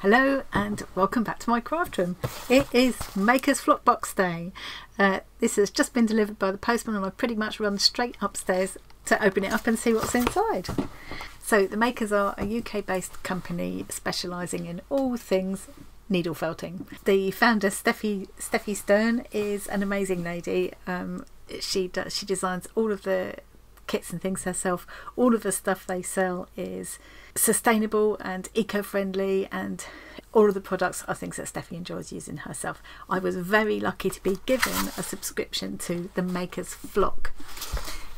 Hello and welcome back to my craft room. It is Makerss Flock Box Day. Uh, this has just been delivered by the postman and I've pretty much run straight upstairs to open it up and see what's inside. So the Makerss are a UK based company specialising in all things needle felting. The founder Steffi Steffi Stern is an amazing lady. Um, she does she designs all of the kits and things herself. All of the stuff they sell is sustainable and eco-friendly and all of the products are things that Steffi enjoys using herself. I was very lucky to be given a subscription to the Makerss Flock.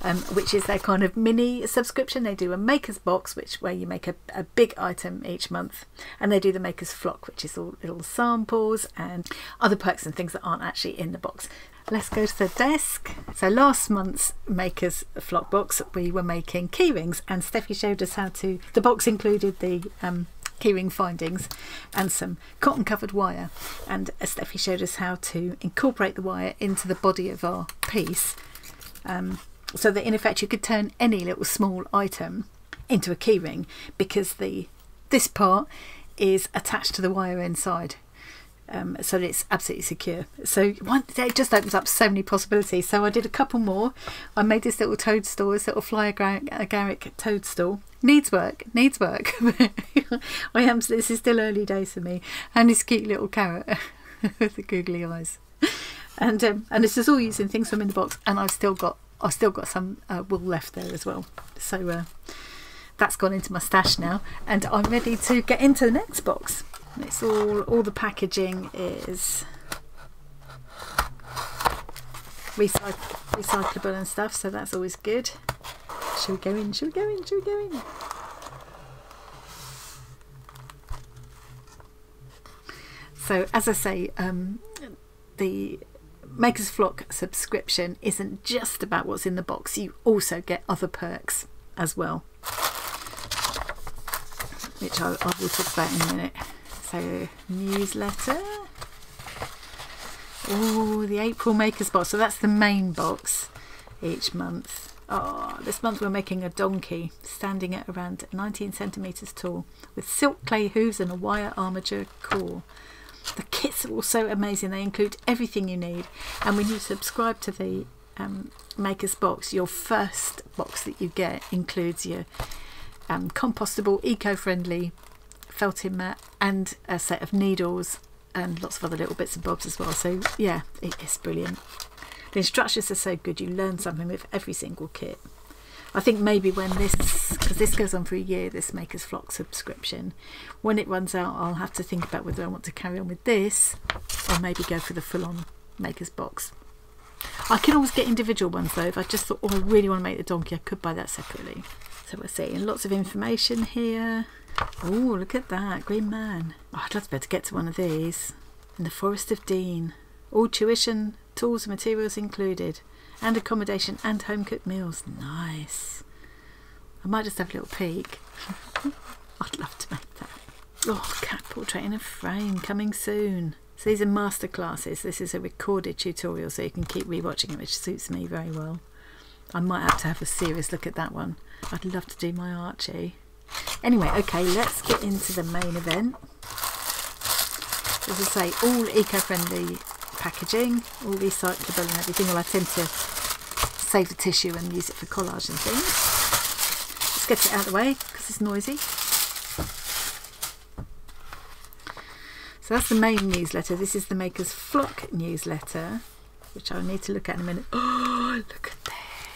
Um, which is their kind of mini subscription. They do a maker's box, which where you make a, a big item each month, and they do the maker's flock, which is all little samples and other perks and things that aren't actually in the box. Let's go to the desk. So last month's Makerss Flock box, we were making keyrings and Steffi showed us how to, the box included the um, keyring findings and some cotton covered wire and Steffi showed us how to incorporate the wire into the body of our piece um, so that in effect you could turn any little small item into a keyring because the this part is attached to the wire inside um, so it's absolutely secure. So one, it just opens up so many possibilities. So I did a couple more. I made this little toadstool, this little fly agaric toadstool. Needs work, needs work. I am. This is still early days for me. And this cute little carrot with the googly eyes. And um, and this is all using things from in the box. And I've still got I've still got some uh, wool left there as well. So uh, that's gone into my stash now, and I'm ready to get into the next box. It's all, all the packaging is recyc recyclable and stuff, so that's always good. Should we go in? Should we go in? Should we go in? So as I say, um, the Makerss Flock subscription isn't just about what's in the box, you also get other perks as well, which I, I will talk about in a minute. So newsletter. Oh, the April Makerss box. So that's the main box each month. Oh, this month we're making a donkey standing at around 19 centimetres tall with silk clay hooves and a wire armature core. The kits are also amazing. They include everything you need. And when you subscribe to the um, Makerss box, your first box that you get includes your um, compostable, eco-friendly felting mat and a set of needles and lots of other little bits and bobs as well. So yeah, it is brilliant. The instructions are so good, you learn something with every single kit. I think maybe when this, because this goes on for a year, this Makerss Flock subscription, when it runs out, I'll have to think about whether I want to carry on with this or maybe go for the full-on Makerss box. I can always get individual ones though. If I just thought, oh, I really want to make the donkey, I could buy that separately. So we're seeing lots of information here. Oh, look at that, Green Man. Oh, I'd love to be able to get to one of these. In the Forest of Dean. All tuition, tools and materials included. And accommodation and home cooked meals. Nice. I might just have a little peek. I'd love to make that. Oh, cat portrait in a frame coming soon. So these are master classes. This is a recorded tutorial so you can keep rewatching it, which suits me very well. I might have to have a serious look at that one. I'd love to do my Archie. Anyway, okay, let's get into the main event. As I say, all eco-friendly packaging, all recyclable and everything. Well, I tend to save the tissue and use it for collage and things. Let's get it out of the way because it's noisy. So that's the main newsletter. This is the Makerss Flock newsletter, which I'll need to look at in a minute. Oh, look at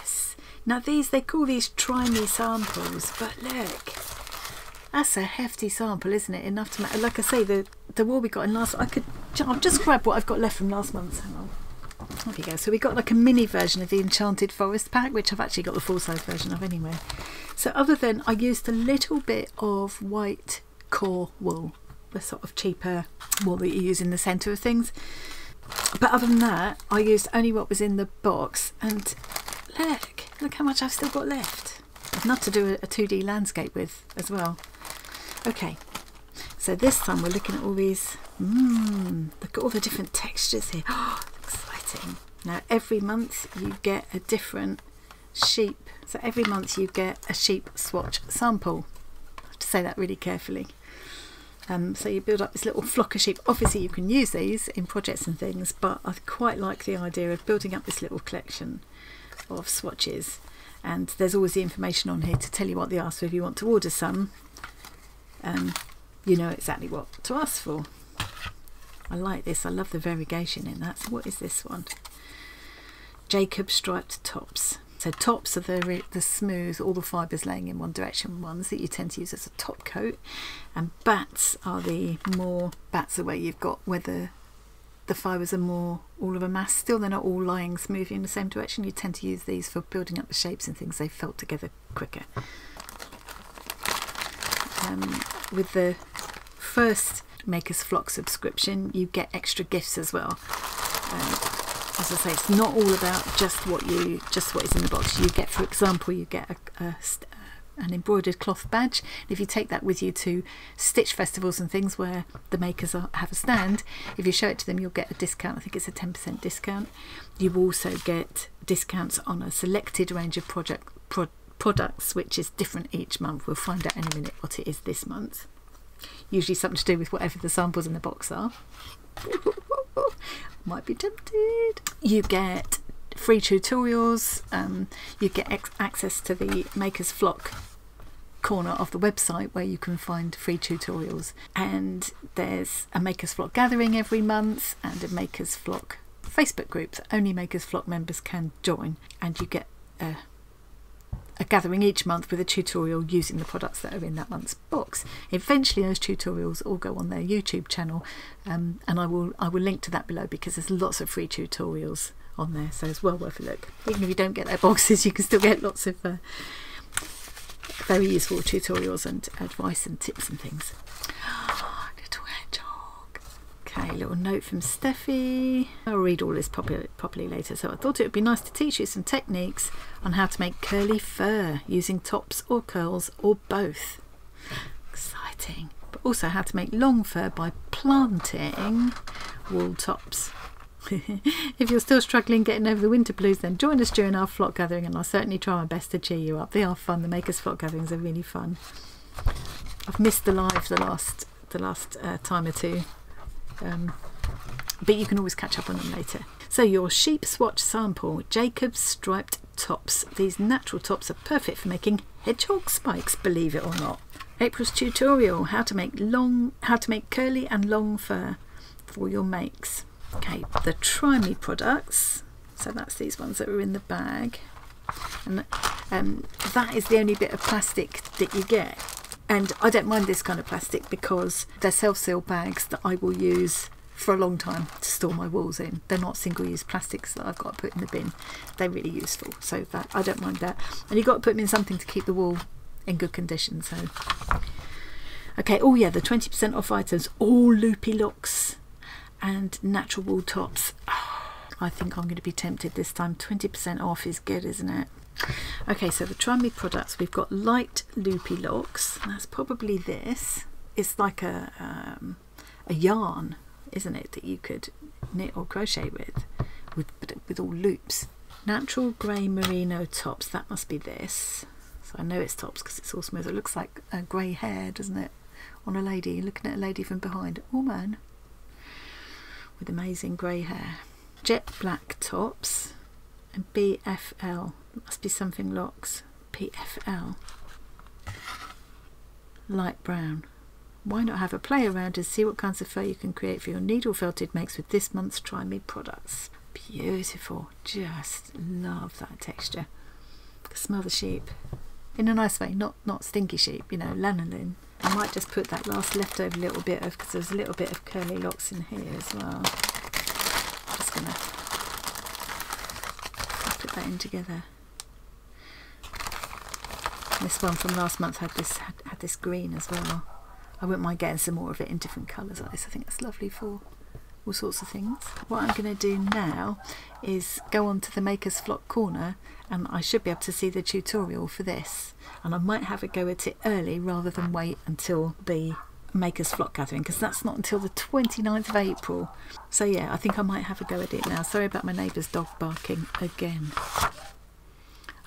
this. Now these, they call these try me samples, but look, that's a hefty sample, isn't it? Enough to make, like I say, the the wool we got in last, I could, I'll just grab what I've got left from last month. Hang on. There we go. So we got like a mini version of the Enchanted Forest pack, which I've actually got the full size version of anyway. So other than I used a little bit of white core wool, the sort of cheaper wool that you use in the centre of things. But other than that, I used only what was in the box. And look, look how much I've still got left. Not to do a 2D landscape with as well. Okay, so this time we're looking at all these, mmm, look at all the different textures here. Oh, exciting. Now every month you get a different sheep. So every month you get a sheep swatch sample. I have to say that really carefully. Um, so you build up this little flock of sheep. Obviously, you can use these in projects and things, but I quite like the idea of building up this little collection of swatches. And there's always the information on here to tell you what they are. So if you want to order some, um, you know exactly what to ask for. I like this. I love the variegation in that. So what is this one? Jacob striped tops. So tops are the, the smooth, all the fibres laying in one direction ones that you tend to use as a top coat. And bats are the more, bats are where you've got where the, the fibres are more all of a mass. Still they're not all lying smoothly in the same direction. You tend to use these for building up the shapes and things. They felt together quicker. Um, with the first Makerss Flock subscription you get extra gifts as well. Um, as I say, it's not all about just what you just what is in the box. You get, for example, you get a, a an embroidered cloth badge. If you take that with you to stitch festivals and things where the makers are, have a stand, if you show it to them, you'll get a discount. I think it's a 10% discount. You also get discounts on a selected range of project pro, products, which is different each month. We'll find out in a minute what it is this month. Usually something to do with whatever the samples in the box are. Might be tempted. You get free tutorials. Um, you get access to the Makerss Flock corner of the website where you can find free tutorials. And there's a Makerss Flock gathering every month and a Makerss Flock Facebook group that only Makerss Flock members can join. And you get a a gathering each month with a tutorial using the products that are in that month's box. Eventually, those tutorials all go on their YouTube channel, um, and I will I will link to that below because there's lots of free tutorials on there, so it's well worth a look. Even if you don't get their boxes, you can still get lots of uh, very useful tutorials and advice and tips and things. Okay, little note from Steffi. I'll read all this properly, properly later. So I thought it would be nice to teach you some techniques on how to make curly fur using tops or curls or both. Exciting. But also how to make long fur by planting wool tops. if you're still struggling getting over the winter blues, then join us during our flock gathering and I'll certainly try my best to cheer you up. They are fun. The Makerss Flock gatherings are really fun. I've missed the live the last the last uh, time or two um, but you can always catch up on them later. So your sheep swatch sample, Jacob's striped tops. These natural tops are perfect for making hedgehog spikes, believe it or not. April's tutorial, how to make long, how to make curly and long fur for your makes. Okay, the Try Me products. So that's these ones that are in the bag. And um, that is the only bit of plastic that you get and I don't mind this kind of plastic because they're self-seal bags that I will use for a long time to store my wools in. They're not single-use plastics that I've got to put in the bin. They're really useful, so that I don't mind that. And you've got to put them in something to keep the wool in good condition. So, okay. Oh yeah, the 20% off items, all loopy locks and natural wool tops. Oh, I think I'm going to be tempted this time. 20% off is good, isn't it? Okay, so the Try Me products, we've got light loopy locks. That's probably this. It's like a, um, a yarn, isn't it, that you could knit or crochet with, with, with all loops. Natural grey merino tops, that must be this. So I know it's tops because it's all smooth. It looks like a grey hair, doesn't it, on a lady. looking at a lady from behind. Oh man, with amazing grey hair. Jet black tops and BFL must be something locks. BFL. Light brown. Why not have a play around and see what kinds of fur you can create for your needle felted makes with this month's Try Me products. Beautiful. Just love that texture. Smell the sheep. In a nice way, not not stinky sheep, you know, lanolin. I might just put that last leftover little bit of, because there's a little bit of curly locks in here as well. Going to put that in together. This one from last month had this had, had this green as well. I wouldn't mind getting some more of it in different colours like this. I think it's lovely for all sorts of things. What I'm going to do now is go on to the Makerss Flock corner and I should be able to see the tutorial for this. And I might have a go at it early rather than wait until the Makerss Flock gathering because that's not until the 29th of April. So yeah, I think I might have a go at it now. Sorry about my neighbour's dog barking again.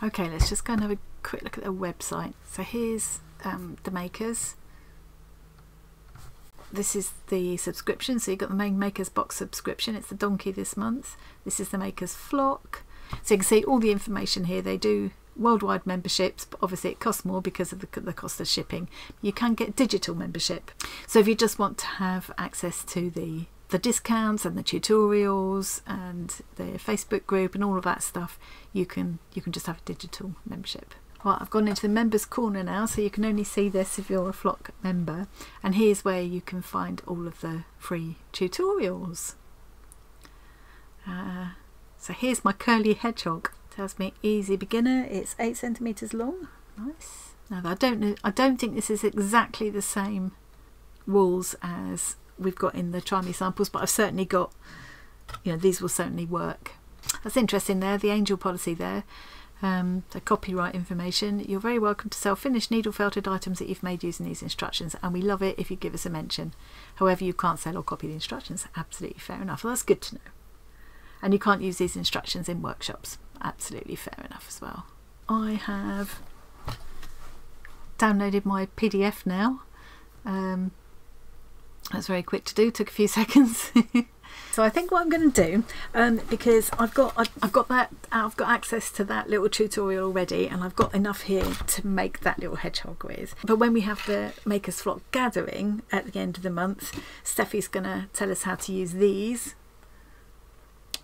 Okay, let's just go and have a quick look at their website. So here's um, the makers. this is the subscription. So you've got the main Makerss Box subscription. It's the donkey this month. This is the Makerss Flock. So you can see all the information here. They do worldwide memberships, but obviously it costs more because of the, the cost of shipping. You can get digital membership. So if you just want to have access to the the discounts and the tutorials and the Facebook group and all of that stuff, you can you can just have a digital membership. Well, I've gone into the members corner now, so you can only see this if you're a Flock member. And here's where you can find all of the free tutorials. Uh, so here's my curly hedgehog. Tells me easy beginner. It's eight centimeters long. Nice. Now I don't know. I don't think this is exactly the same wools as we've got in the Try Me samples, but I've certainly got. You know, these will certainly work. That's interesting. There, the angel policy there um, the copyright information. You're very welcome to sell finished needle felted items that you've made using these instructions, and we love it if you give us a mention. However, you can't sell or copy the instructions. Absolutely fair enough. Well, that's good to know. And you can't use these instructions in workshops. Absolutely fair enough as well. I have downloaded my PDF now. Um, that's very quick to do. Took a few seconds. So I think what I'm going to do, um, because I've got I've, I've got that I've got access to that little tutorial already, and I've got enough here to make that little hedgehog with. But when we have the Makerss Flock gathering at the end of the month, Steffi's going to tell us how to use these,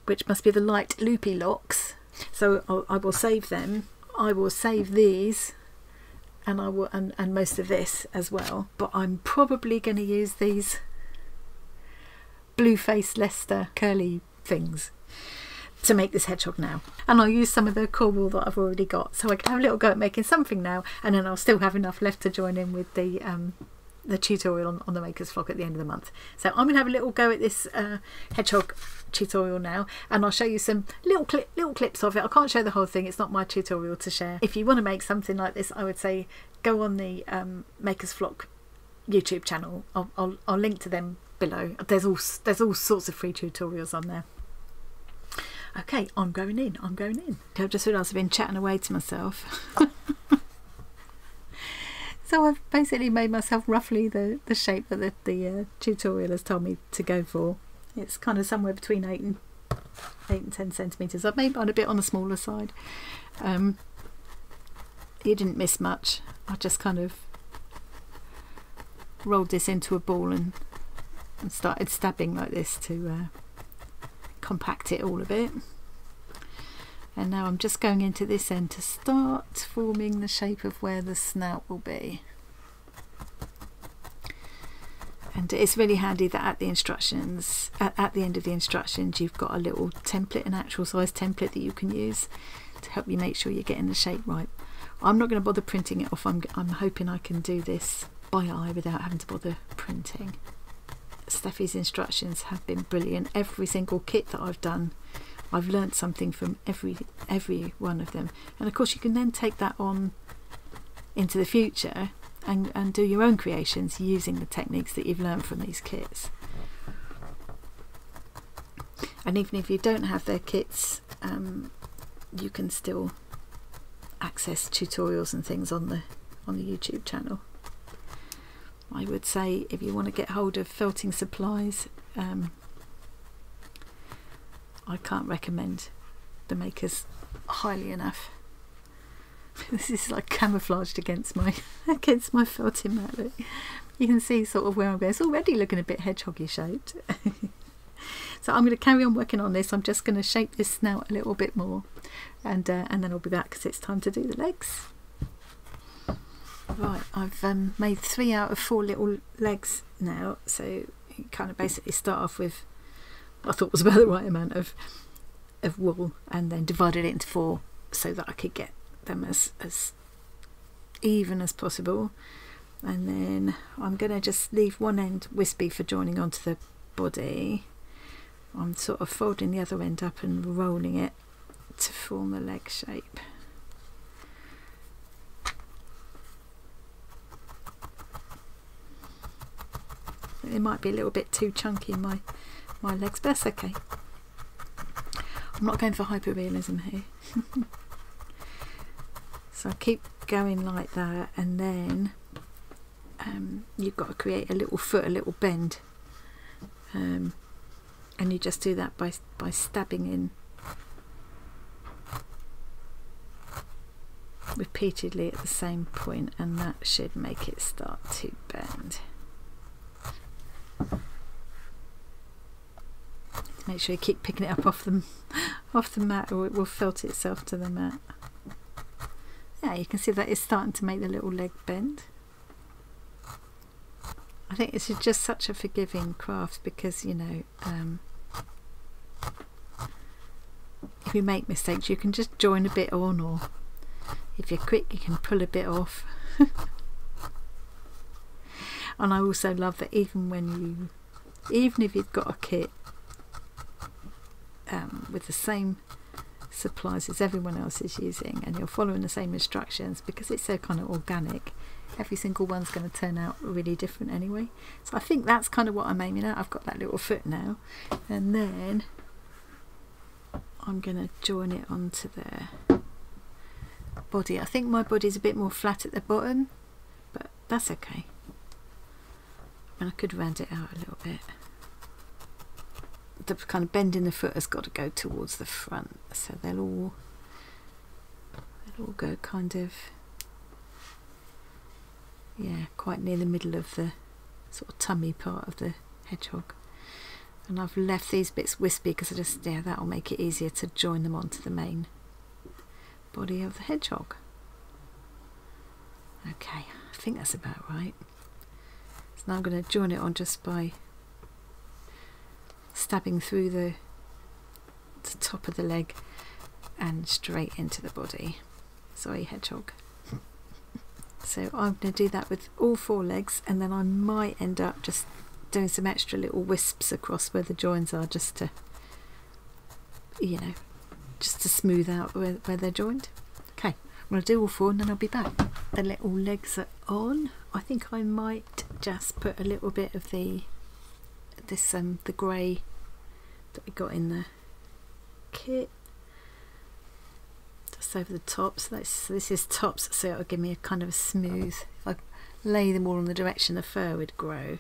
which must be the light loopy locks. So I'll, I will save them. I will save these and I will and, and most of this as well but I'm probably going to use these Blueface Leicester curly things to make this hedgehog now and I'll use some of the core wool that I've already got so I can have a little go at making something now and then I'll still have enough left to join in with the um, the tutorial on, on the Makerss Flock at the end of the month. So I'm going to have a little go at this uh, hedgehog tutorial now and I'll show you some little clip, little clips of it. I can't show the whole thing, it's not my tutorial to share. If you want to make something like this I would say go on the um, Makerss Flock YouTube channel. I'll, I'll, I'll link to them below. There's all there's all sorts of free tutorials on there. Okay, I'm going in. I'm going in. I've just realised I've been chatting away to myself. so I've basically made myself roughly the, the shape that the, the uh, tutorial has told me to go for. It's kind of somewhere between 8 and 8 and 10 centimetres. I've made mine a bit on the smaller side. Um, you didn't miss much. I just kind of rolled this into a ball and and started stabbing like this to uh, compact it all a bit and now I'm just going into this end to start forming the shape of where the snout will be. And it's really handy that at the instructions at, at, the end of the instructions you've got a little template an actual size template that you can use to help you make sure you're getting the shape right. I'm not going to bother printing it off. I'm, I'm hoping I can do this by eye without having to bother printing. Steffi's instructions have been brilliant. Every single kit that I've done, I've learnt something from every every one of them. And of course, you can then take that on into the future and, and do your own creations using the techniques that you've learned from these kits. And even if you don't have their kits, um, you can still access tutorials and things on the on the YouTube channel. I would say if you want to get hold of felting supplies um, I can't recommend the makers highly enough. This is like camouflaged against my against my felting mat you can see sort of where I'm going. It's already looking a bit hedgehoggy shaped. So I'm going to carry on working on this. I'm just going to shape this snout a little bit more. And uh, and then I'll be back because it's time to do the legs. Right, I've um, made three out of four little legs now, so you kind of basically start off with I thought was about the right amount of of wool, and then divided it into four so that I could get them as as even as possible. And then I'm going to just leave one end wispy for joining onto the body. I'm sort of folding the other end up and rolling it to form the leg shape. It might be a little bit too chunky in my, my legs, that's okay. I'm not going for hyperrealism here. so I keep going like that and then um, you've got to create a little foot, a little bend. Um, and you just do that by, by stabbing in repeatedly at the same point and that should make it start to bend. Make sure you keep picking it up off the, off the mat or it will felt itself to the mat. Yeah, you can see that it's starting to make the little leg bend. I think it's just such a forgiving craft because, you know, um, if you make mistakes you can just join a bit on or if you're quick you can pull a bit off and I also love that even when you even if you've got a kit um, with the same supplies as everyone else is using and you're following the same instructions because it's so kind of organic every single one's going to turn out really different anyway so I think that's kind of what I'm aiming at I've got that little foot now and then I'm going to join it onto there body. I think my body's a bit more flat at the bottom, but that's okay. And I could round it out a little bit. The kind of bend in the foot has got to go towards the front, so they'll all they'll all go kind of yeah, quite near the middle of the sort of tummy part of the hedgehog. And I've left these bits wispy because I just yeah that'll make it easier to join them onto the main body of the hedgehog. Okay, I think that's about right. So now I'm going to join it on just by stabbing through the, the top of the leg and straight into the body. Sorry, hedgehog. so I'm going to do that with all four legs and then I might end up just doing some extra little wisps across where the joins are just to, you know, just to smooth out where, where they're joined. Okay, I'm going to do all four and then I'll be back. The little legs are on. I think I might just put a little bit of the this um the grey that we got in the kit just over the top so, that's, so this is tops so it'll give me a kind of a smooth if I lay them all in the direction the fur would grow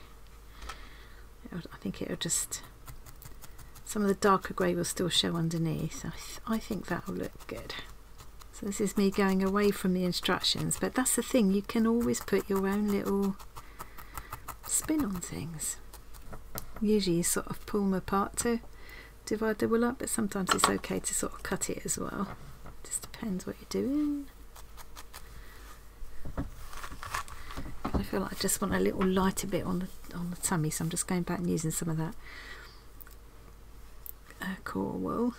I think it'll just some of the darker grey will still show underneath. I, th I think that'll look good. So this is me going away from the instructions, but that's the thing, you can always put your own little spin on things. Usually you sort of pull them apart to divide the wool up, but sometimes it's okay to sort of cut it as well. Just depends what you're doing. I feel like I just want a little lighter bit on the on the tummy, so I'm just going back and using some of that uh, core wool.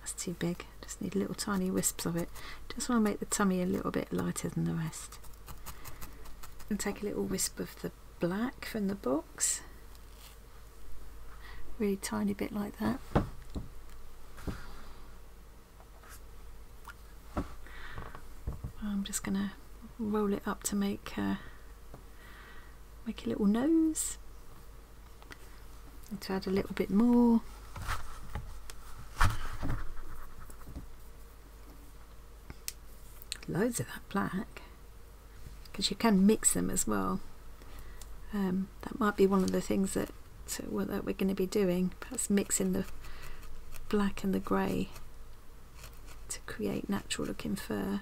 That's too big, just need little tiny wisps of it. Just want to make the tummy a little bit lighter than the rest. And take a little wisp of the black from the box. Really tiny bit like that. I'm just going to roll it up to make uh, make a little nose to add a little bit more. Loads of that black because you can mix them as well. Um, that might be one of the things that, that we're going to be doing, perhaps mixing the black and the grey to create natural looking fur.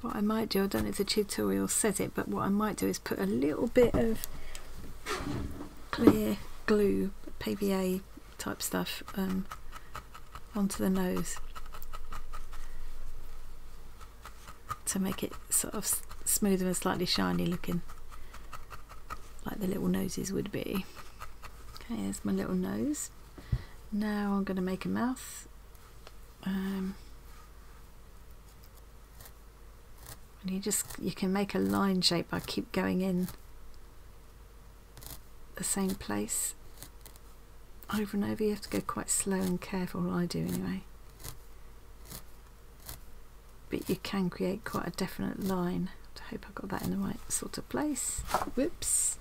What I might do, I don't know if the tutorial says it, but what I might do is put a little bit of clear glue, PVA type stuff um, onto the nose to make it sort of smoother and slightly shiny looking like the little noses would be. Okay, here's my little nose. Now I'm going to make a mouth. Um, and you just you can make a line shape by keep going in the same place over and over. You have to go quite slow and careful, I do anyway. But you can create quite a definite line. I hope I got that in the right sort of place. Whoops.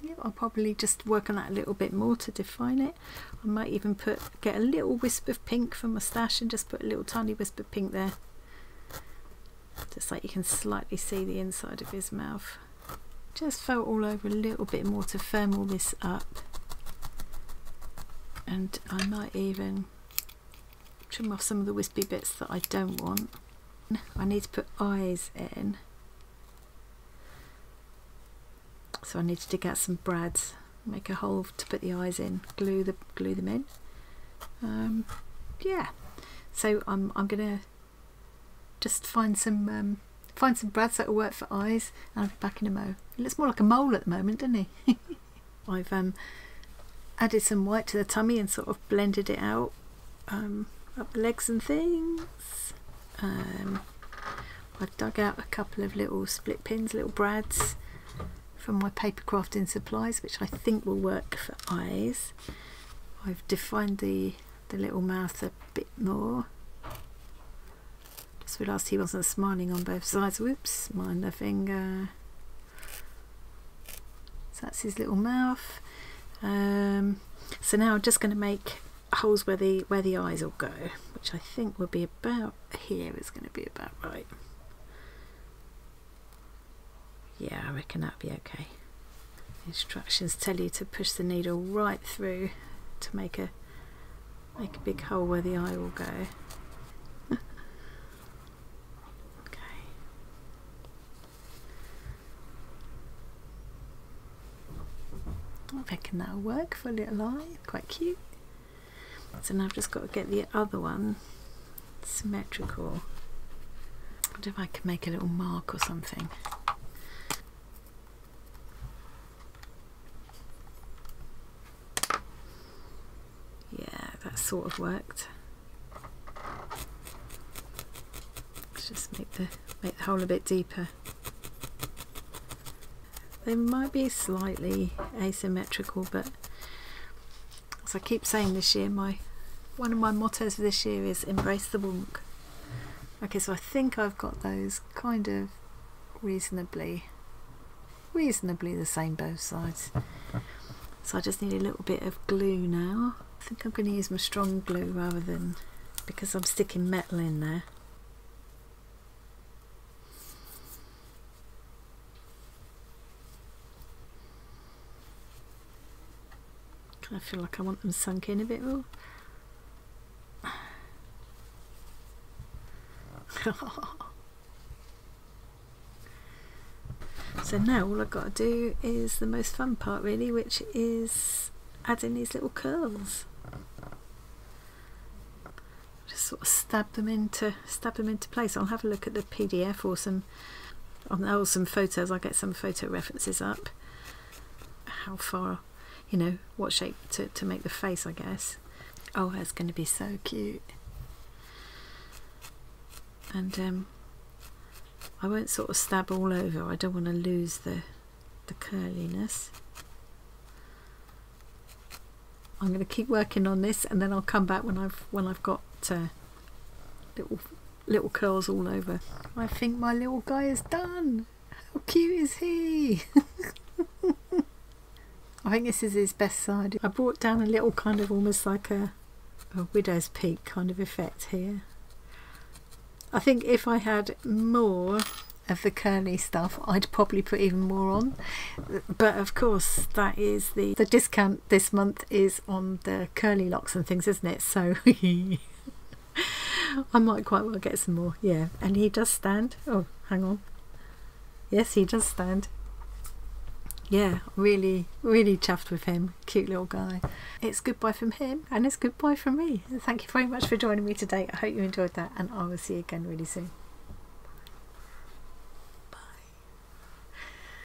Yeah, I'll probably just work on that a little bit more to define it. I might even put get a little wisp of pink from my stash and just put a little tiny wisp of pink there. Just like you can slightly see the inside of his mouth. Just felt all over a little bit more to firm all this up. And I might even trim off some of the wispy bits that I don't want. I need to put eyes in so I need to dig out some brads make a hole to put the eyes in glue the glue them in. Um, yeah. So I'm, I'm gonna just find some um, find some brads that'll work for eyes and I'll be back in a mo he looks more like a mole at the moment doesn't he? I've um, added some white to the tummy and sort of blended it out um, up the legs and things. Um, I've dug out a couple of little split pins little brads from my paper crafting supplies which I think will work for eyes. I've defined the the little mouth a bit more. Just realised he wasn't smiling on both sides. Whoops mind the finger. So that's his little mouth. Um, so now I'm just going to make holes where the where the eyes will go which I think will be about here is going to be about right yeah I reckon that'll be okay. Instructions tell you to push the needle right through to make a make a big hole where the eye will go. Okay. I reckon that'll work for a little eye. Quite cute. So now I've just got to get the other one symmetrical. I wonder if I can make a little mark or something that sort of worked. Let's just make the make the hole a bit deeper. They might be slightly asymmetrical, but as I keep saying this year, my one of my mottos for this year is embrace the wonk. Okay, so I think I've got those kind of reasonably reasonably the same both sides. So I just need a little bit of glue now. I think I'm going to use my strong glue rather than because I'm sticking metal in there. I feel like I want them sunk in a bit more. so now all I've got to do is the most fun part really which is adding these little curls just sort of stab them into stab them into place. I'll have a look at the PDF or some or some photos. I'll get some photo references up. How far, you know, what shape to, to make the face, I guess. Oh, that's going to be so cute. And um, I won't sort of stab all over. I don't want to lose the the curliness. I'm going to keep working on this and then I'll come back when I've when I've got uh, little little curls all over. I think my little guy is done. How cute is he? I think this is his best side. I brought down a little kind of almost like a, a widow's peak kind of effect here. I think if I had more of the curly stuff I'd probably put even more on. But of course that is the the discount this month is on the curly locks and things isn't it? So I might quite well get some more yeah. And he does stand. Oh hang on. Yes he does stand. Yeah really really chuffed with him. Cute little guy. It's goodbye from him and it's goodbye from me. Thank you very much for joining me today. I hope you enjoyed that and I will see you again really soon